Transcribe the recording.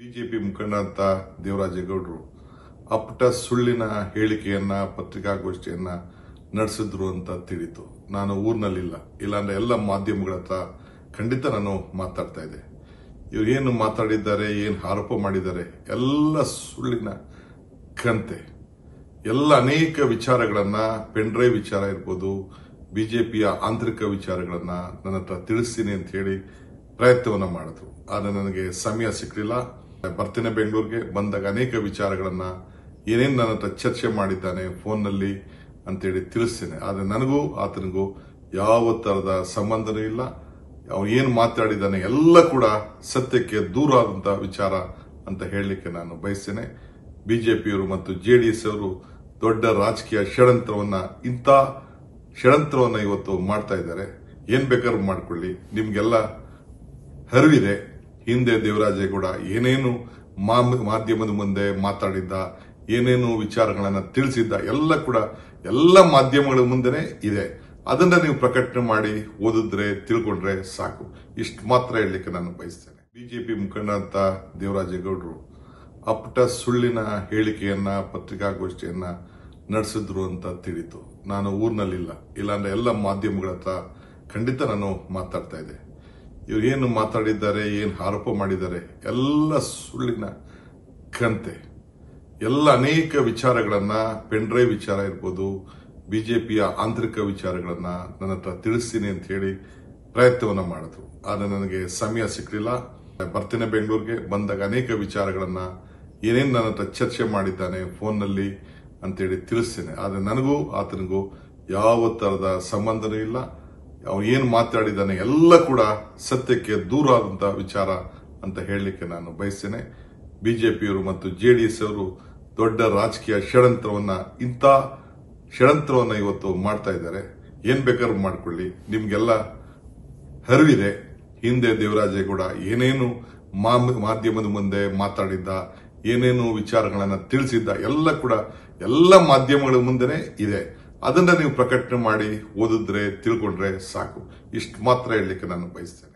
BJP ಮುಖಂಡ ಅಂತ ದೇವರಾಜೇಗೌಡರು ಅಪ್ಪಟ ಸುಳ್ಳಿನ ಹೇಳಿಕೆಯನ್ನ, ಪತ್ರಿಕಾಗೋಷ್ಠಿಯನ್ನ ನಡೆಸಿದ್ರು ಅಂತ ತಿಳಿತು. ನಾನು ಊರಿನಲ್ಲಿಲ್ಲ. ಇಲ್ಲಾಂದ್ರೆ ಎಲ್ಲ ಮಾಧ್ಯಮಗಳ ಹತ್ರ ಖಂಡಿತ ನಾನು ಮಾತಾಡ್ತಾ ಇದ್ದೆ. ಇವ್ರು ಏನು ಮಾತಾಡಿದ್ದಾರೆ, ಏನು ಆರೋಪ ಮಾಡಿದ್ದಾರೆ, ಎಲ್ಲ ಸುಳ್ಳಿನ ಕಂತೆ ಎಲ್ಲ ಅನೇಕ ವಿಚಾರಗಳನ್ನ ಪೆಂಡ್ರೈವ್ ವಿಚಾರ ಇರ್ಬೋದು, ಬಿಜೆಪಿಯ ಆಂತರಿಕ ವಿಚಾರಗಳನ್ನ ನನ್ನ ಹತ್ರ ತಿಳಿಸ್ತೀನಿ ಅಂತ ಹೇಳಿ ಪ್ರಯತ್ನವನ್ನ ಮಾಡಿದ್ರು. ಆದರೆ ನನಗೆ ಸಮಯ ಸಿಕ್ಕಲಿಲ್ಲ ಬರ್ತೇನೆ ಬೆಂಗಳೂರಿಗೆ ಬಂದಾಗ ಅನೇಕ ವಿಚಾರಗಳನ್ನ ಏನೇನು ನನ್ನ ಹತ್ರ ಚರ್ಚೆ ಮಾಡಿದ್ದಾನೆ ಫೋನ್ನಲ್ಲಿ ಅಂತೇಳಿ ತಿಳಿಸ್ತೇನೆ. ಆದ್ರೆ ನನಗೂ ಆತನಿಗೂ ಯಾವ ತರದ ಸಂಬಂಧನೂ ಇಲ್ಲ. ಅವನು ಏನು ಮಾತಾಡಿದ್ದಾನೆ ಎಲ್ಲ ಕೂಡ ಸತ್ಯಕ್ಕೆ ದೂರ ಆದಂತಹ ವಿಚಾರ ಅಂತ ಹೇಳಲಿಕ್ಕೆ ನಾನು ಬಯಸ್ತೇನೆ. ಬಿಜೆಪಿಯವರು ಮತ್ತು ಜೆಡಿಎಸ್ ಅವರು ದೊಡ್ಡ ರಾಜಕೀಯ ಷಡಂತ್ರವನ್ನ ಇಂಥ ಷಡಂತ್ರವನ್ನ ಇವತ್ತು ಮಾಡ್ತಾ ಇದ್ದಾರೆ. ಏನ್ ಬೇಕಾದ್ರೂ ಮಾಡ್ಕೊಳ್ಳಿ. ನಿಮ್ಗೆಲ್ಲ ಹರಿವಿದೆ ಹಿಂದೆ ದೇವರಾಜೇಗೌಡ ಏನೇನು ಮಾಧ್ಯಮದ ಮುಂದೆ ಮಾತಾಡಿದ್ದ, ಏನೇನು ವಿಚಾರಗಳನ್ನ ತಿಳಿಸಿದ್ದ, ಎಲ್ಲ ಕೂಡ ಎಲ್ಲ ಮಾಧ್ಯಮಗಳ ಮುಂದೆನೆ ಇದೆ. ಅದನ್ನ ನೀವು ಪ್ರಕಟಣೆ ಮಾಡಿ ಓದಿದ್ರೆ, ತಿಳ್ಕೊಂಡ್ರೆ ಸಾಕು. ಇಷ್ಟು ಮಾತ್ರ ಹೇಳಲಿಕ್ಕೆ ನಾನು ಬಯಸ್ತೇನೆ. ಬಿಜೆಪಿ ಮುಖಂಡ ಅಂತ ದೇವರಾಜೇಗೌಡರು ಅಪ್ಪಟ ಸುಳ್ಳಿನ ಹೇಳಿಕೆಯನ್ನ, ಪತ್ರಿಕಾಗೋಷ್ಠಿಯನ್ನ ನಡೆಸಿದ್ರು ಅಂತ ತಿಳಿತು. ನಾನು ಊರಿನಲ್ಲಿಲ್ಲ. ಇಲ್ಲಾಂದ್ರೆ ಎಲ್ಲ ಮಾಧ್ಯಮಗಳ ಹತ್ರ ಖಂಡಿತ ನಾನು ಮಾತಾಡ್ತಾ ಇದ್ದೆ. ಇವ್ರು ಏನು ಮಾತಾಡಿದ್ದಾರೆ, ಏನು ಆರೋಪ ಮಾಡಿದ್ದಾರೆ, ಎಲ್ಲ ಸುಳ್ಳಿನ ಕಂತೆ ಎಲ್ಲ ಅನೇಕ ವಿಚಾರಗಳನ್ನ ಪೆನ್ಡ್ರೈವ್ ವಿಚಾರ ಇರ್ಬೋದು, ಬಿಜೆಪಿಯ ಆಂತರಿಕ ವಿಚಾರಗಳನ್ನ ನನ್ನ ಹತ್ರ ತಿಳಿಸ್ತೀನಿ ಅಂತ ಹೇಳಿ ಪ್ರಯತ್ನವನ್ನ ಮಾಡಿದ್ರು. ಆದರೆ ನನಗೆ ಸಮಯ ಸಿಕ್ಕಲಿಲ್ಲ ಬರ್ತೇನೆ ಬೆಂಗಳೂರಿಗೆ. ಬಂದಾಗ ಅನೇಕ ವಿಚಾರಗಳನ್ನ ಏನೇನು ನನ್ನ ಹತ್ರ ಚರ್ಚೆ ಮಾಡಿದ್ದಾನೆ ಫೋನ್ನಲ್ಲಿ ಅಂತೇಳಿ ತಿಳಿಸ್ತೇನೆ. ಆದರೆ ನನಗೂ ಆತನಿಗೂ ಯಾವ ತರದ ಸಂಬಂಧನೂ ಇಲ್ಲ. ಅವನು ಏನು ಮಾತಾಡಿದ್ದಾನೆ ಎಲ್ಲ ಕೂಡ ಸತ್ಯಕ್ಕೆ ದೂರ ಆದಂತಹ ವಿಚಾರ ಅಂತ ಹೇಳಲಿಕ್ಕೆ ನಾನು ಬಯಸ್ತೇನೆ. ಬಿಜೆಪಿಯವರು ಮತ್ತು ಜೆ ಡಿ ಎಸ್ ಅವರು ದೊಡ್ಡ ರಾಜಕೀಯ ಷಡಂತ್ರವನ್ನ ಇಂಥ ಷಡಂತ್ರವನ್ನ ಇವತ್ತು ಮಾಡ್ತಾ ಇದ್ದಾರೆ. ಏನ್ ಬೇಕಾದ್ರೂ ಮಾಡ್ಕೊಳ್ಳಿ. ನಿಮ್ಗೆಲ್ಲ ಹರಿವಿದೆ. ಹಿಂದೆ ದೇವರಾಜೇಗೌಡ ಏನೇನು ಮಾಧ್ಯಮದ ಮುಂದೆ ಮಾತಾಡಿದ್ದ, ಏನೇನು ವಿಚಾರಗಳನ್ನ ತಿಳಿಸಿದ್ದ, ಎಲ್ಲ ಕೂಡ ಎಲ್ಲ ಮಾಧ್ಯಮಗಳ ಮುಂದೆನೆ ಇದೆ. ಅದನ್ನ ನೀವು ಪ್ರಕಟಣೆ ಮಾಡಿ ಓದಿದ್ರೆ ತಿಳ್ಕೊಂಡ್ರೆ ಸಾಕು. ಇಷ್ಟು ಮಾತ್ರ ಹೇಳಲಿಕ್ಕೆ ನಾನು ಬಯಸ್ತೇನೆ.